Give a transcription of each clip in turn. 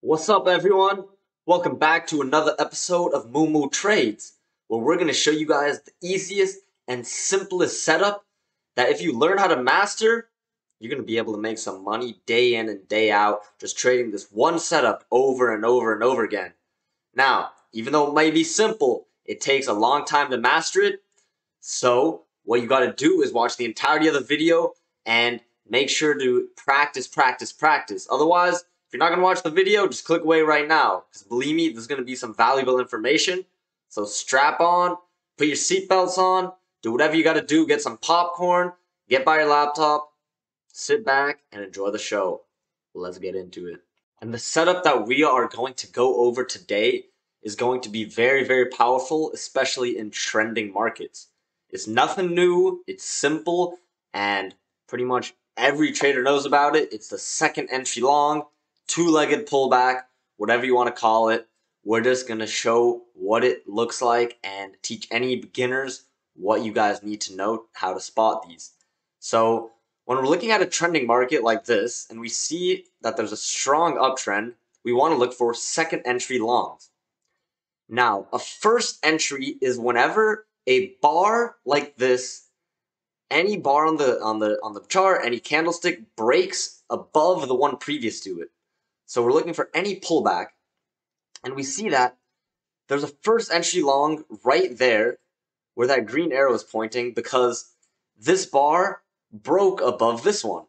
What's up, everyone? Welcome back to another episode of Moo Moo Trades, where we're going to show you guys the easiest and simplest setup that if you learn how to master, you're going to be able to make some money day in and day out just trading this one setup over and over and over again. Now, even though it might be simple, it takes a long time to master it. So, what you got to do is watch the entirety of the video and make sure to practice, practice, practice. Otherwise, if you're not going to watch the video, just click away right now. Because believe me, there's going to be some valuable information. So strap on, put your seatbelts on, do whatever you got to do, get some popcorn, get by your laptop, sit back, and enjoy the show. Let's get into it. And the setup that we are going to go over today is going to be very, very powerful, especially in trending markets. It's nothing new, it's simple, and pretty much every trader knows about it. It's the second entry long two-legged pullback, whatever you want to call it. We're just going to show what it looks like and teach any beginners what you guys need to know how to spot these. So when we're looking at a trending market like this and we see that there's a strong uptrend, we want to look for second entry longs. Now, a first entry is whenever a bar like this, any bar on the on the on the chart, any candlestick breaks above the one previous to it. So we're looking for any pullback, and we see that there's a first entry long right there where that green arrow is pointing because this bar broke above this one.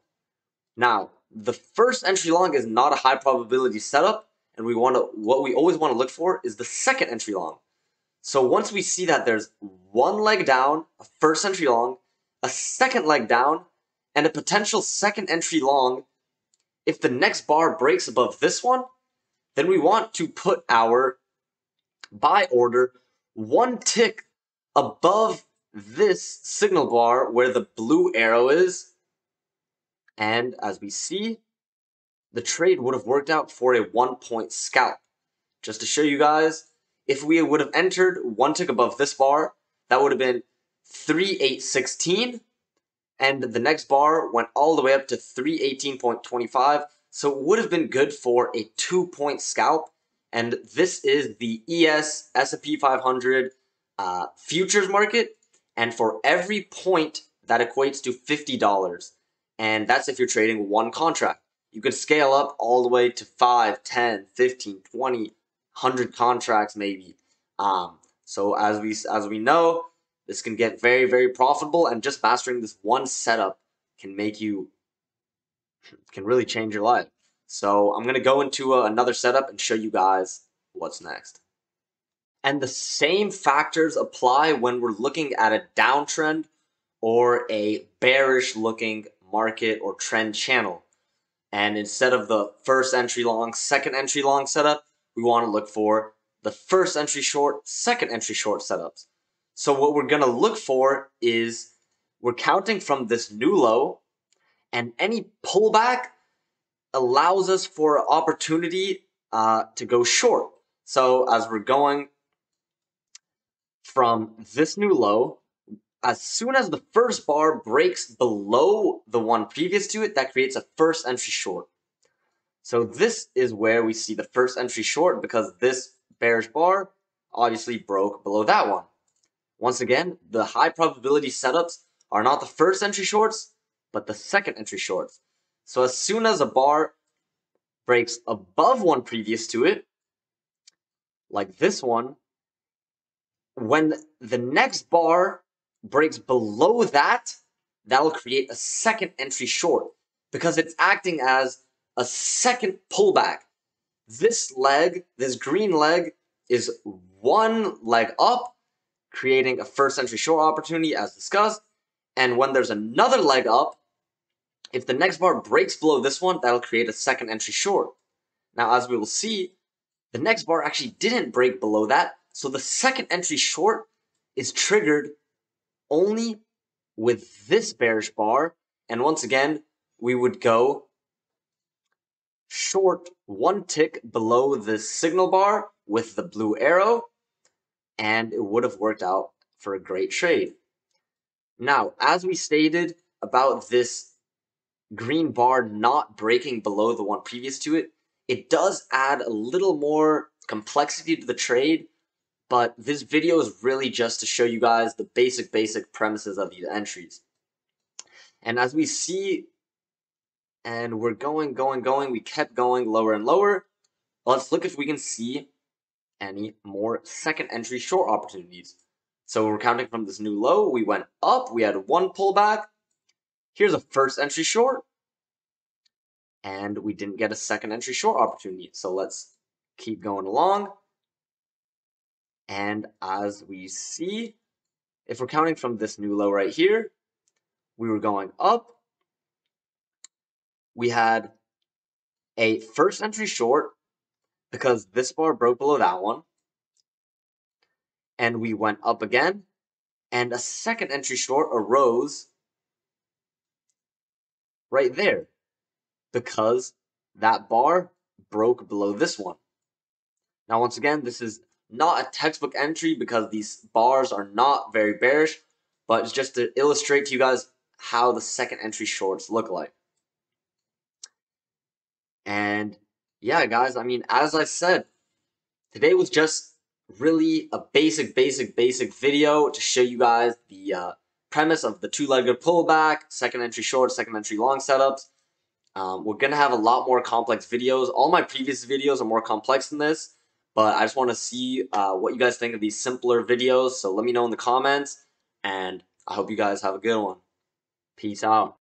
Now, the first entry long is not a high probability setup, and we want to what we always want to look for is the second entry long. So once we see that there's one leg down, a first entry long, a second leg down, and a potential second entry long if the next bar breaks above this one, then we want to put our buy order one tick above this signal bar where the blue arrow is. And as we see, the trade would have worked out for a one point scalp. Just to show you guys, if we would have entered one tick above this bar, that would have been 3816 and the next bar went all the way up to 318.25 so it would have been good for a two point scalp. And this is the es s&p 500 uh, futures market. And for every point that equates to $50 and that's if you're trading one contract. You could scale up all the way to 5 10 15 20 100 contracts maybe. Um, so as we as we know this can get very, very profitable, and just mastering this one setup can make you can really change your life. So I'm gonna go into a, uh, another setup and show you guys what's next. And the same factors apply when we're looking at a downtrend or a bearish looking market or trend channel. And instead of the first entry long, second entry long setup, we want to look for the first entry short, second entry short setups. So what we're going to look for is we're counting from this new low and any pullback allows us for opportunity uh, to go short. So as we're going from this new low, as soon as the first bar breaks below the one previous to it, that creates a first entry short. So this is where we see the first entry short because this bearish bar obviously broke below that one. Once again, the high probability setups are not the first entry shorts, but the second entry shorts. So as soon as a bar breaks above one previous to it, like this one, when the next bar breaks below that, that will create a second entry short because it's acting as a second pullback. This leg, this green leg, is one leg up creating a first entry short opportunity as discussed. And when there's another leg up, if the next bar breaks below this one, that'll create a second entry short. Now, as we will see, the next bar actually didn't break below that. So the second entry short is triggered only with this bearish bar. And once again, we would go short one tick below the signal bar with the blue arrow and it would have worked out for a great trade. Now, as we stated about this green bar not breaking below the one previous to it, It does add a little more complexity to the trade, but this video is really just to show you guys the basic, basic premises of these entries. And as we see, and we're going, going, going, we kept going lower and lower. Let's look if we can see any more second entry short opportunities. So we're counting from this new low. We went up. We had one pullback. Here's a first entry short. And we didn't get a second entry short opportunity. So let's keep going along. And as we see, if we're counting from this new low right here, we were going up. We had a first entry short because this bar broke below that one. And we went up again. And a second entry short arose right there because that bar broke below this one. Now, once again, this is not a textbook entry because these bars are not very bearish, but it's just to illustrate to you guys how the second entry shorts look like. And yeah, guys, I mean, as I said, today was just really a basic, basic, basic video to show you guys the uh, premise of the two-legged pullback, second entry short, second entry long setups. Um, we're going to have a lot more complex videos. All my previous videos are more complex than this, but I just want to see uh, what you guys think of these simpler videos. So let me know in the comments, and I hope you guys have a good one. Peace out.